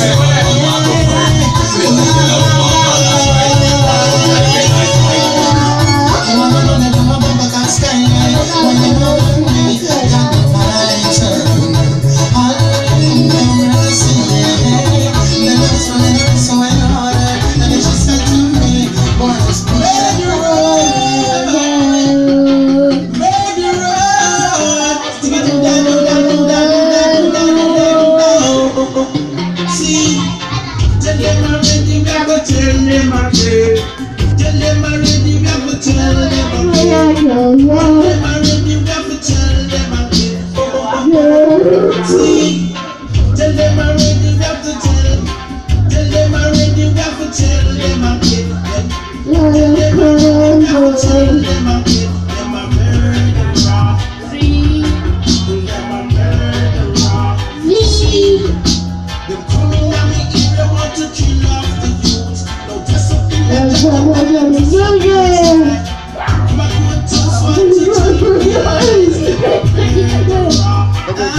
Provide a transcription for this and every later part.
Hey, i'm jele mare ni we have to tell them again. Jele mare ni we have to tell them again. Oh, see, jele mare we have to tell. Jele mare ni we have to tell them again. Jele mare ni we have to tell them.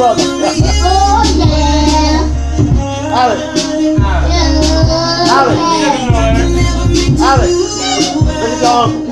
oh, yeah. Alex. Alex. Alex. Alex.